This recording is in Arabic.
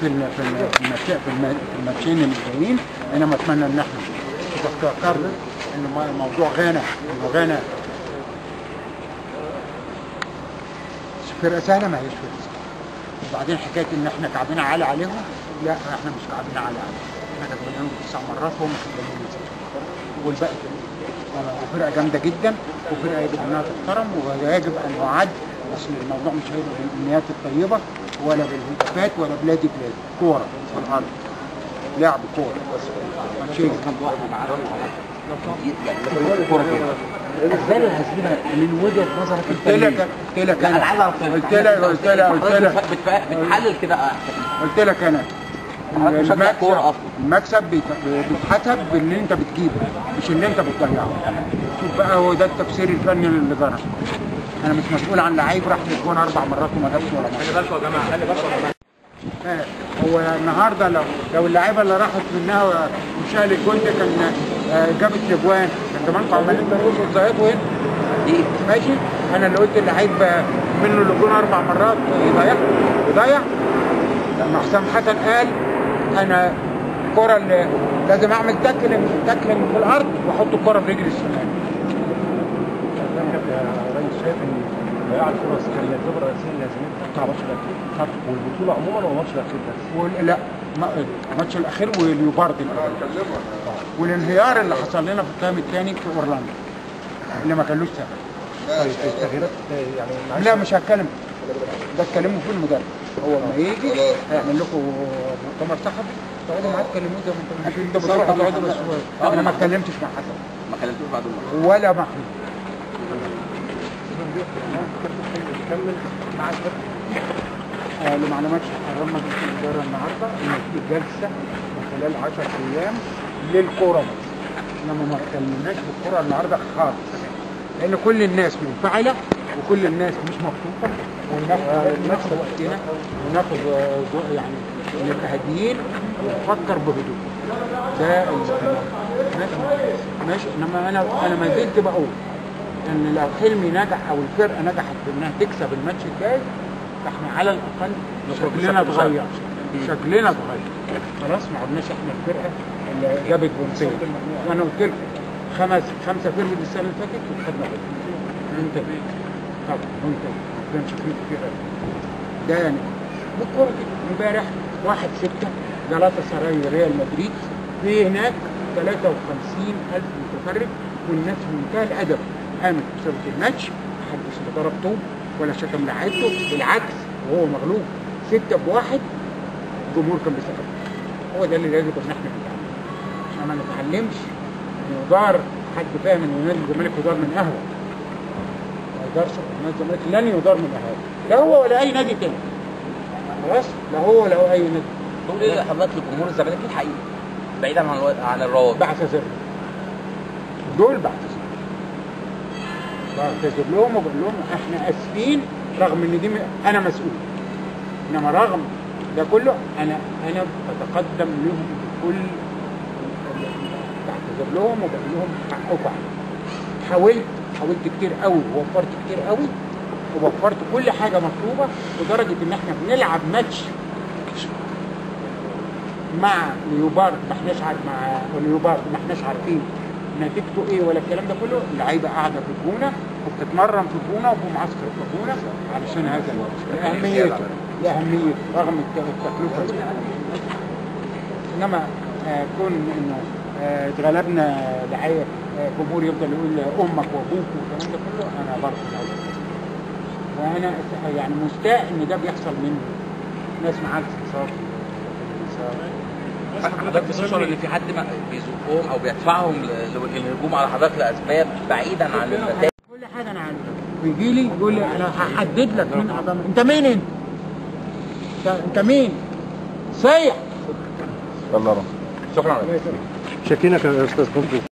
في ال- في ال- في الماتش- في الم- في الماتشين اللي جايين انما اتمنى إن إحنا تذكر إن موضوع غانا انه غانا فرقه سهله ما هيش فرقه سهله وبعدين حكاية إن إحنا كعبنا عالي عليهم لا إحنا مش كعبنا عالي عليهم. إحنا كسبناهم تسع مرات وهم كسبانين والباقي. وفرقة جامدة جدا وفرقة يجب أنها تحترم ويجب أن يعد بس الموضوع مش هيبقى بالامنيات الطيبة. ولا بالهتافات ولا بلادي بلاد كورة. في الأرض لعب كورة. بس شيء. إزاي الهزيمه من وجهة نظرك قلت لك قلت لك أنا. عايز أنا اعرف قلت لك قلت لك قلت لك بتحلل كده. احسن قلت لك أنا. المكسب. المكسب بيت- بيتحسب باللي انت بتجيبه مش اللي انت بتضيعه. شوف بقى هو ده التفسير الفني اللي جرى. أنا مش مسؤول عن لعيب راح للجون أربع مرات وما جابش ولا مرة. خلي بالكم يا جماعة خلي بالكم يا جماعة. آه، هو النهارده لو لو اللعيبة اللي راحت منها وشال الجون ده كان آه، جابت اجوان كان زمانكم عمالين ترقصوا وتزيطوا هنا دي ماشي. أنا اللي قلت اللعيب منه الجون أربع مرات. يضيع يضيع لما حسام حسن قال أنا الكره اللي لازم أعمل tackling tackling في الأرض وأحط الكرة برجلي الشمال. ريس شايف إن ضياع الفرص كان الخبره الرئيسيه اللي لازمتها بتاع الماتش الأخير. والبطولة عموما والماتش الأخير بس. لا ما- الماتش الأخير وليوبارد والانهيار اللي حصل لنا في ال time الثاني في أورلاندو. اللي ما كانلوش سبب طيب التغييرات يعني لا مش هتكلم. ده اتكلموا فيه المدرب. هو لما يجي هيعمل لكم مؤتمر صحفي. تقعدوا معاه تكلموه زي ما أنتم. مش أنتوا بتروحوا تقعدوا بس هو- أنا ما اتكلمتش مع حسن. ما كلمتوش بعد الماتش ولا مع الفرق آه، لمعلومات حرام مجلس الاداره النهارده ان في جلسه من خلال 10 أيام للكوره بس انما ما اتكلمناش بالكوره النهارده خالص لأن كل الناس منفعله وكل الناس مش مبسوطه وناخد ناخد وقتنا وناخد يعني نبقى هاديين ونفكر بهدوء ده ماشي ماشي انما أنا أنا ما زلت بقول إن لو حلمي نجح أو الفرقة نجحت في انها تكسب الماتش الجاي إحنا على الأقل شكلنا اتغير. شكلنا اتغير. خلاص ما عدناش إحنا الفرقة اللي جابت جونتين وأنا قلت لكم خمس خمسة فيرود السنة اللي فاتت وخدنا انت طبعا انت ما كانش فيه كتير. ده يعني بالكوره كده. امبارح واحد ستة جلاتا سراي ريال مدريد. في هناك 53 ألف متفرج والناس في منتهى الأدب. قامت بسبب الماتش محدش لا ضرب طوب ولا شتم لعيبته بالعكس وهو مغلوب. ستة بواحد الجمهور كان بيسقف هو ده اللي يجب ان إحنا نتعلم. عشان ما نتعلمش يدار حد فاهم إن نادي الزمالك يدار من قهوة. ما يقدرش نادي الزمالك لن يدار من قهوة. لا هو ولا أي نادي تاني. خلاص؟ لا هو ولا أي نادي. تقول إيه حضرتك لجمهور الزمالك؟ في الحقيقة بعيدا عن عن الروابط. بعتذر دول بعتذر بعتذر لهم وبقول لهم إحنا اسفين رغم إن دي أنا مسؤول. إنما رغم ده كله أنا أنا بتقدم لهم بكل بعتذر لهم وبقول لهم حقكم عليا حاولت حاولت كتير قوي ووفرت كتير قوي ووفرت كل حاجة مطلوبة لدرجة إن إحنا بنلعب ماتش مع ليوبارد ما إحناش عارف مع ليوبارد ما إحناش عارفين. نتيجته إيه ولا الكلام ده كله؟ اللعيبه قاعدة في الجونه وبتتمرن في الجونه وفي معسكر في الجونه علشان هذا لاهميته لاهميه رغم الت- التكلفة. إنما آه كون إنه آه اتغلبنا لعيبه آه جمهور يفضل يقول أمك وأبوك والكلام ده كله أنا برضه. وأنا يعني مستاء إن ده بيحصل مني ناس معاك استقصاد حضرتك بتشعر ان في حد ما- بيزقهم أو بيدفعهم للهجوم على حضرتك لاسباب بعيدا عن النتائج كل حاجة أنا عارفها ويجي لي يقول لي أنا هحدد لك مين اعضاء انت مين انت؟ انت, مين؟ صيح الله شكرا الله يسلمك شاكينك يا أستاذ كنت